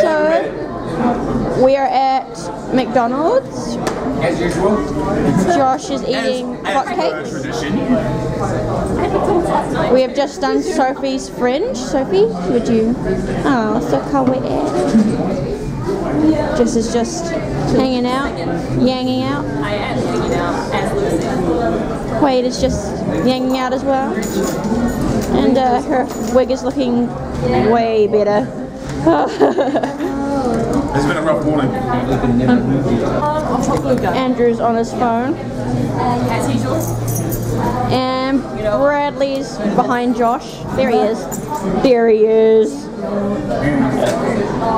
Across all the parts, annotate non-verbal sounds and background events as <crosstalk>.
So, we are at McDonald's. As usual. Josh is eating hotcakes. We have just done Sophie's fringe. Sophie, would you? Oh, so kawaii. Jess is just hanging out, yanging out. I am hanging out as Lucy. Wade is just yanging out as well. And uh, her wig is looking way better. <laughs> It's been a rough morning. Andrew's on his phone. As usual. And Bradley's behind Josh. There he is. There he is.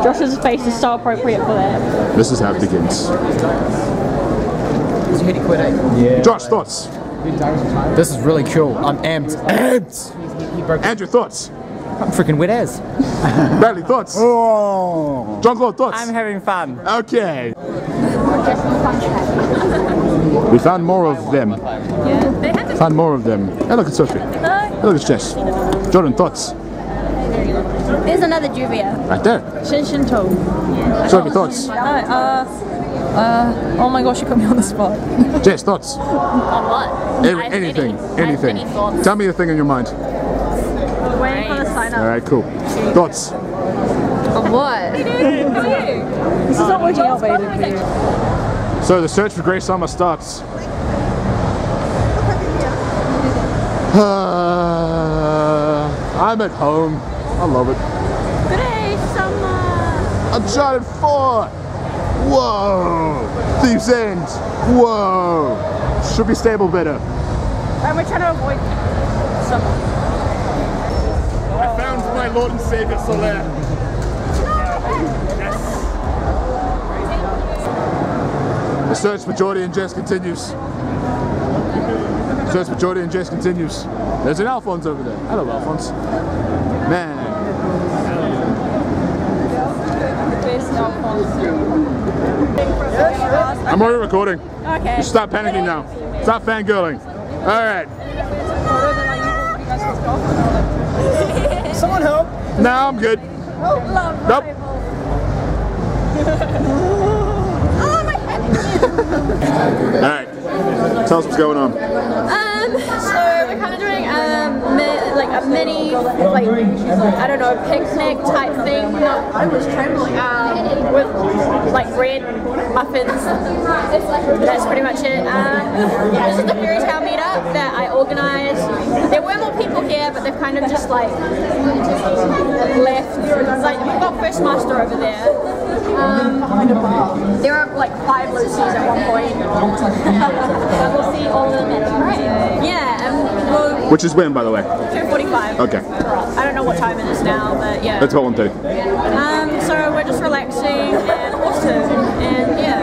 Josh's face is so appropriate for that. This is how it begins. Eh? Josh, thoughts? This is really cool. I'm amped. Amped! Andrew, thoughts? I'm freaking wet as. Bradley, thoughts? Oh! John Claude, thoughts? I'm having fun. Okay. <laughs> We found more of them. Yeah, they. Found more of them. Hey, look at Sophie. Hey, look at Jess. Jordan, thoughts? There's another Juvia. Right there. Shin Shin To. Sophie, thoughts? Hi, uh, uh, oh my gosh, you put me on the spot. Jess, thoughts? <laughs> On what? Any- I have anything. I have anything. many. Tell me the thing in your mind. Waiting for the sign up. right, cool. Thoughts? What? This is not working out, baby. So the search for Grey Summer starts. Uh, <sighs> I'm at home. I love it. Grey summer. Uncharted 4! Whoa! Thief's End! Whoa! Should be stable better. And we're trying to avoid summer. I found my Lord and Savior Solaire. Yes. The search for Geordie and Jess continues. The search for Geordie and Jess continues. There's an Alphonse over there. Hello, Alphonse. Man. I'm already recording. Okay. You stop panicking now. Stop fangirling. All right. Someone help! No, I'm good. Nope. <laughs> All right. Tell us what's going on. Um, so we're kind of doing um, like a mini, like I don't know, picnic type thing. I was trembling. Um, with like bread, muffins. That's pretty much it. Um, this is the Fairy Tail meetup that I organised. There were more people here, kind of just like left. Like we've got First Master over there. Um, there are like five Lucy's at one point. <laughs> we'll see all of them at Yeah, and we'll Which is when, by the way? 245. Okay. I don't know what time it is now, but yeah. Let's hold on to. Um, so we're just relaxing and awesome, and yeah.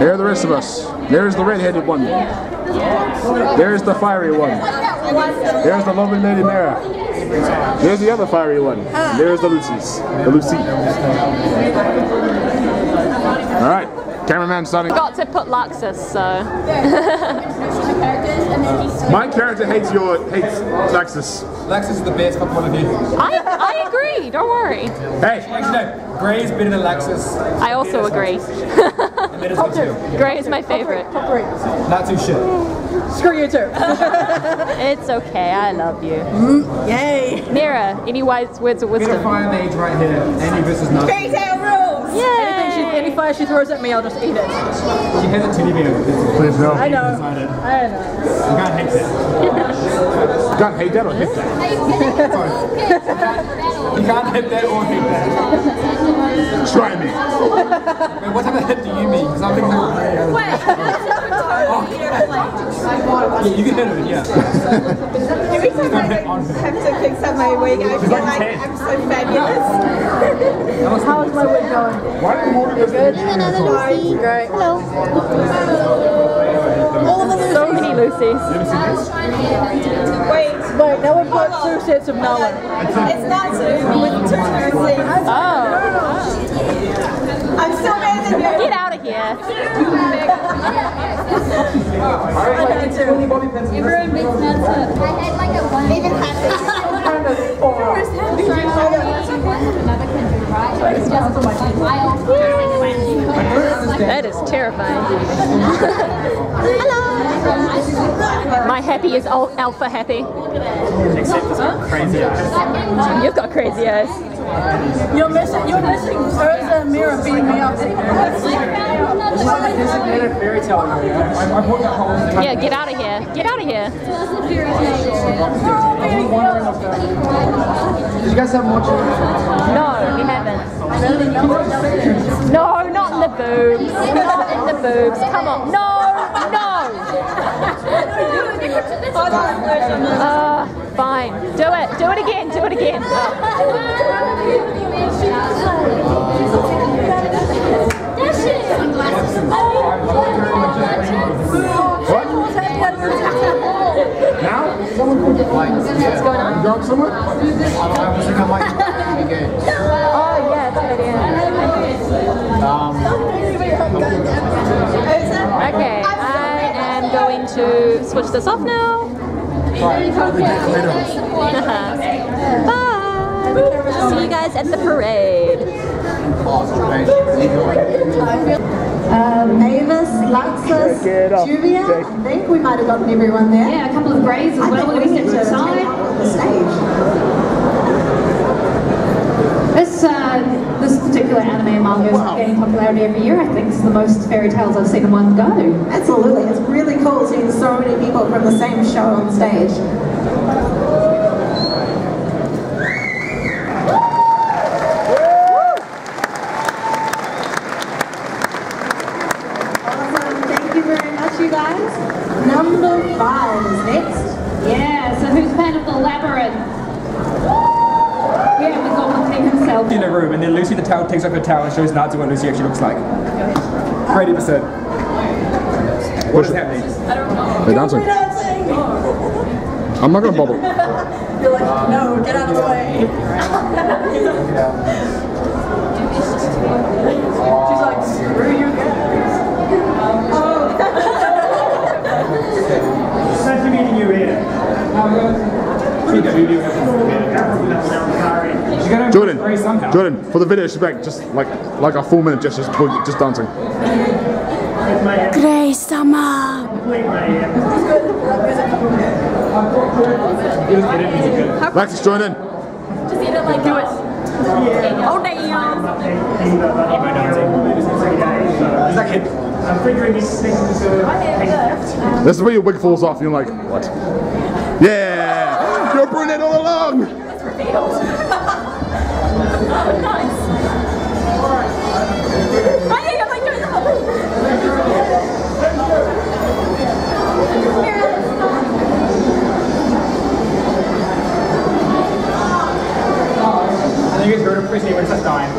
Here are the rest of us. There's the red-headed one. There's the fiery one. There's the lovely Lady Mara. There's the other fiery one. Ah. There's the Lucy's. The Lucy. All right. Cameraman starting. Got to put Laxus, so. <laughs> My character hates your hates Laxus. Laxus is the best of one of you. I, I agree, don't worry. Hey, Actually, no. Grey is better than Laxus. I also agree. That is good too. Grey is my favorite. Not too shit. Screw you too. <laughs> It's okay, I love you. Mm, yay. Mira, any wise words of We're gonna wisdom? find the age right here. Andy versus Nut. Fairy Tail rules. Anything she, any fire she throws at me, I'll just eat it. She has a teddy bear. Please no. I know. I know. You can't hate that. God, hate that or hit that? You can't hit that or hit that. Try me. Wait, what type of hit do you mean? Because I'm thinking like Grey. Yeah, you can hit it, yeah. <laughs> Every time I have to fix up my wig, I feel like I'm so fabulous. How is my wig going? Why did you order this? Good. Great. Hello. So many Lucy's. Wait, Wait, now we've got two sets of Nala. it's not two with two Lucy's. Oh, I'm still better than you. get out of here. Everyone nuts. I had like a one. Even That is terrifying. Hello. My happy is alpha happy. Except crazy eyes. You've got crazy eyes. You're missing, you're missing. There is a mirror beating me up. Designated Fairy Tail movie. I, I put that whole thing. Yeah, get out of here. Get out of here. Did you guys have more children? No, we haven't. No, not in the boobs. Not in the boobs. Come on. No, no. <laughs> Uh, fine. Do it. Do it again. Do it again. Now? What's going on? Drunk somewhere? I was thinking I might be good. Oh, yeah, that's a good idea. Um, Okay, I am going to switch this off now. Bye. See you guys at the parade. Um, Avis, Laxus, Take it off. Juvia. I think we might have gotten everyone there. Yeah, a couple of greys as well. We're going to need step to to the side. the stage. This, uh, this particular anime and manga is gaining popularity every year. I think it's the most Fairy Tails I've seen in one go. Absolutely, it's really cool seeing so many people from the same show on stage. Awesome, thank you very much, you guys. Number five is next. Yeah, so who's fan of the labyrinth? Yeah, the Goblin King himself. in a room and then Lucy the towel takes off her towel and shows Natsu what Lucy actually looks like. Ready percent. What is happening? They're dancing. I'm not gonna bubble. You're like, no, get out of the way. <laughs> She's like, screw you guys. Nice to meeting you here. She's gonna Jordan, Grace somehow. Jordan, for the video, she's back just like like a full minute, just just just dancing. Grace Summer. Laxus, join in. Just eat it like do it. Oh damn. Is that kid? I'm figuring these things are This is where your wig falls off. and You're like, what? Yeah, you're brunette all along. Oh yeah, I'm like doing think it's her to appreciate when it starts dying.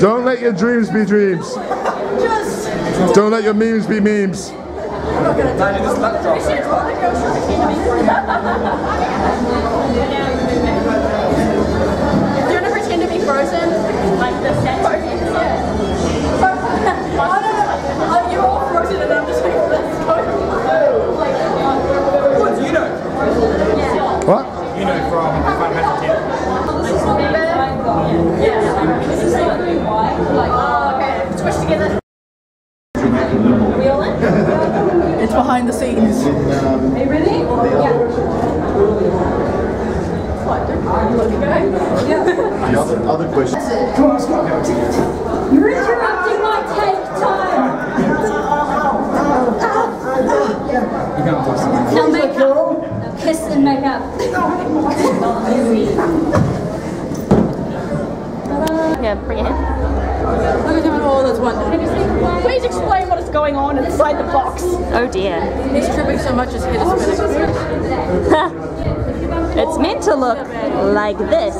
Don't let your dreams be dreams. Don't let your memes be memes. Do <laughs> you want to pretend to be frozen? Like the set? Oh, you're all frozen and I'm just like, let's go. What do you know? What? You know from Final Fantasy X. Oh, okay. Squish together. Wheel in? It's behind the scenes. Are you ready? Yeah. Other, other questions. You're interrupting my take time. Now make up. Kiss and make up. Yeah, bring it in. Look at him all, that's one. Please explain what is going on inside the box. Oh dear. He's tripping so much his head is spinning. <laughs> It's meant to look like this,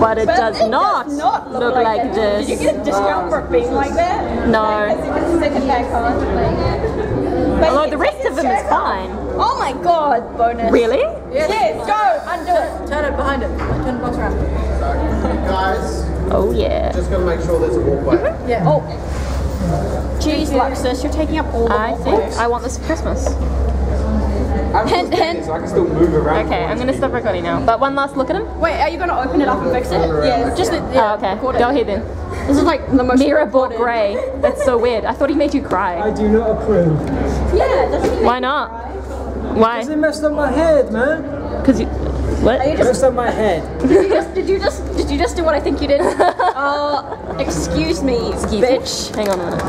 but it does not, look like this. Did you get a discount for being like that? No. Stick it back on. But Although the rest of them is fine. Oh my god, bonus. Really? Yes, go, undo it. Turn it behind it. Turn the box around. guys. Oh yeah. Just gotta make sure there's a walkway. Mm-hmm. Yeah. Oh. Jeez, Laxus, you're taking up all the I think. I want this for Christmas. I'm Hint, still hint. so I can still move around. Okay, I'm gonna stop recording now. But one last look at him. Wait, are you going to open it up and fix it? Yeah. Just the, Oh, okay. record. Go ahead then. This is like the most. Mira bought grey. That's so weird. I thought he made you cry. I do not approve. Yeah, doesn't he? Why not? Why? Because it messed up my head, man. Because you. What? Are you just Messed up my head. Did you just did you just did you just do what I think you did? <laughs> Oh, excuse me, bitch. Hang on a minute.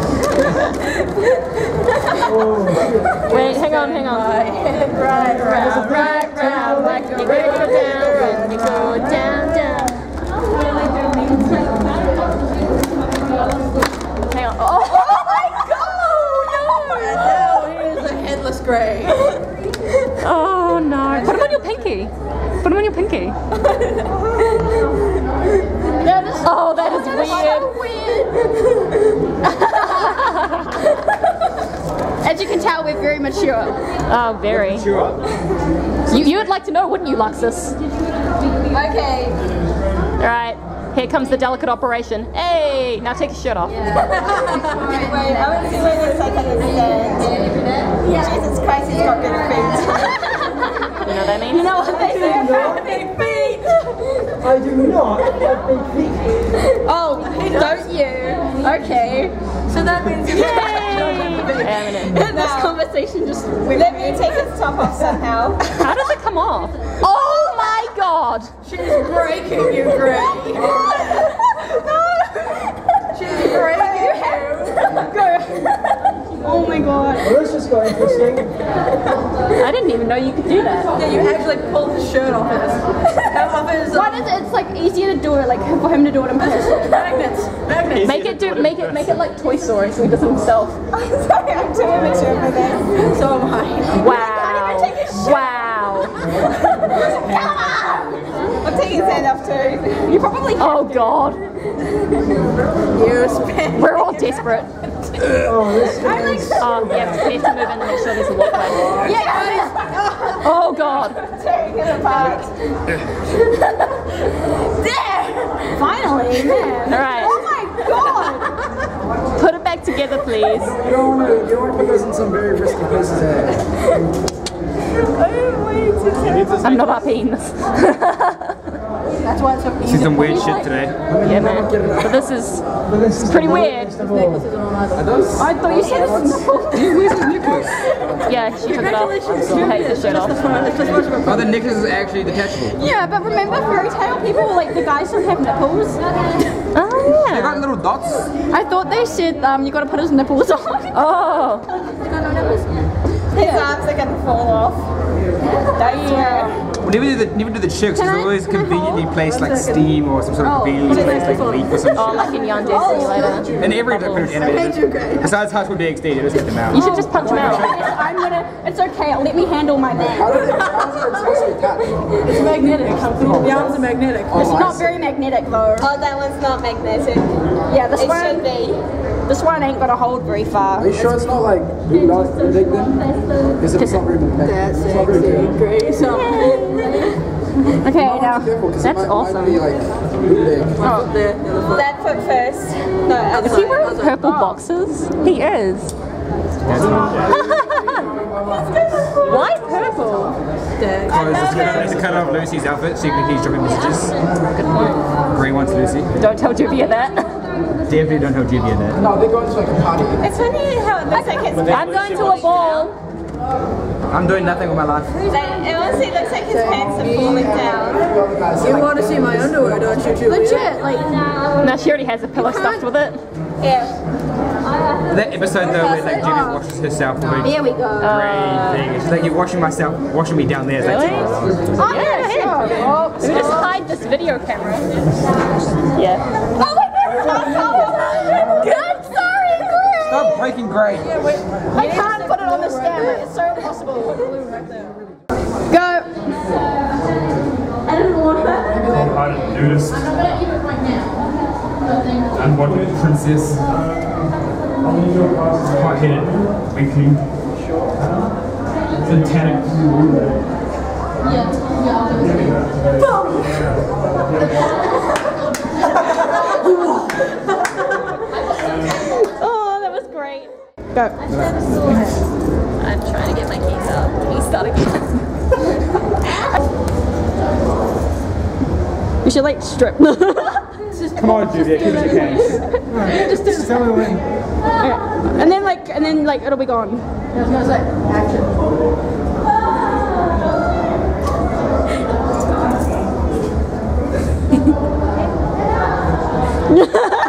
<laughs> Wait, hang on, hang on. Right, right, right, right, right. As you can tell, we're very mature. Oh, very. Sure. You, you would like to know, wouldn't you, Laxus? Okay. All right. Here comes the delicate operation. Hey, now take your shirt off. <laughs> Wait, I want to see where the satanic stand. Uh, Jesus Christ, he's got big feet. <laughs> You know what I mean? You know what they say about big feet? I do not have big feet. Oh, don't you? Okay. So that means you Yay! <laughs> This conversation just went Let me take his top off somehow. How does it come off? Oh my god! She's breaking you, Gray. She's breaking you. Go. Oh my god. Well, this just got interesting. I didn't even know you could do that. Yeah, you actually pull the shirt off his. off his Why does it, it's like easier to do it like for him to do it in person? <laughs> Magnets. Magnets. Make it do make it make it like Toy Story so he does it himself. <laughs> I'm sorry, I'm too immature for this. So am I. Wow. Wow. I'm taking his hand off too. You probably Oh god. you spent. We're all desperate. Oh, this I like Oh yeah, we have to move in and make sure there's a walkway. Yeah, guys. Oh god. Tearing it apart. There. Finally, man. Alright. Oh my god. Put it back together please. You don't want to. You don't want to put this in some very risky places. Eh? I'm not up eating this. That's why it's so easy. See some weird shit today. Yeah man. But this is But this is pretty the weird. weirdest of. I thought you said it <laughs> was Yeah, she took it off. She takes the shirt off. Oh, the necklace is actually detachable. Yeah, but remember Fairy Tail people, like the guys don't have nipples. Oh They got little dots. I thought they said um, you gotta put his nipples on. Oh. <laughs> His arms are gonna fall off. Don't swear. We never do the never do the chicks. There's always conveniently placed like steam or some sort of oh, conveniently placed like leaf or some Oh, shit. like in Yandere Simulator. Oh. And every different animated. Besides High School DxD, they just get them out. You should just punch him out. <laughs> I'm gonna. It's okay. Let me handle my man. How did it, how is it supposed to be attached? It's magnetic. The arms are magnetic. Oh, it's not very magnetic though. Oh, that one's not magnetic. Yeah, this It one. should be. This one ain't gonna hold very far. Are you sure it's not like not big then? Is it it's not very big? It's not very big. Okay, now. Careful, 'cause it That's might, awesome. might be like big. Oh, that foot first. No, other Is he way. wearing purple boxes? He is. Why purple? It's a cut off Lucy's outfit so you can keep dropping messages. Grey one to Lucy. Don't tell Juvia that. Definitely don't have tell in that. No, they're going to like a party. It's funny how it looks like his I'm going to a ball. I'm doing nothing with my life. It honestly looks like his pants are falling down. You want to see my underwear, don't you, Juvia? Legit, like. No, she already has a pillow stuffed with it. Yeah. That episode though where like Juvia oh. washes herself with Here we go. grey thing. It's like you're washing myself, washing me down there. It's like, Really? Oh, oh yeah, sure. Oh, Let me just hide this video camera. Yeah. Oh my god! God, sorry, Chris! Stop breaking grey. I can't put it on the stand. Like, it's so impossible. Put glue right there. Go. I'm a nudist. I'm not going to eat it right now. And what princess. Hot headed, weakling. Satanic. Alright. go. I'm trying to get my keys out. Can you start again? you should like strip. <laughs> Come on, Juvia, give us your hands. Just it. Okay. And then like, and then like, it'll be gone. No, it's like action. Ha ha ha!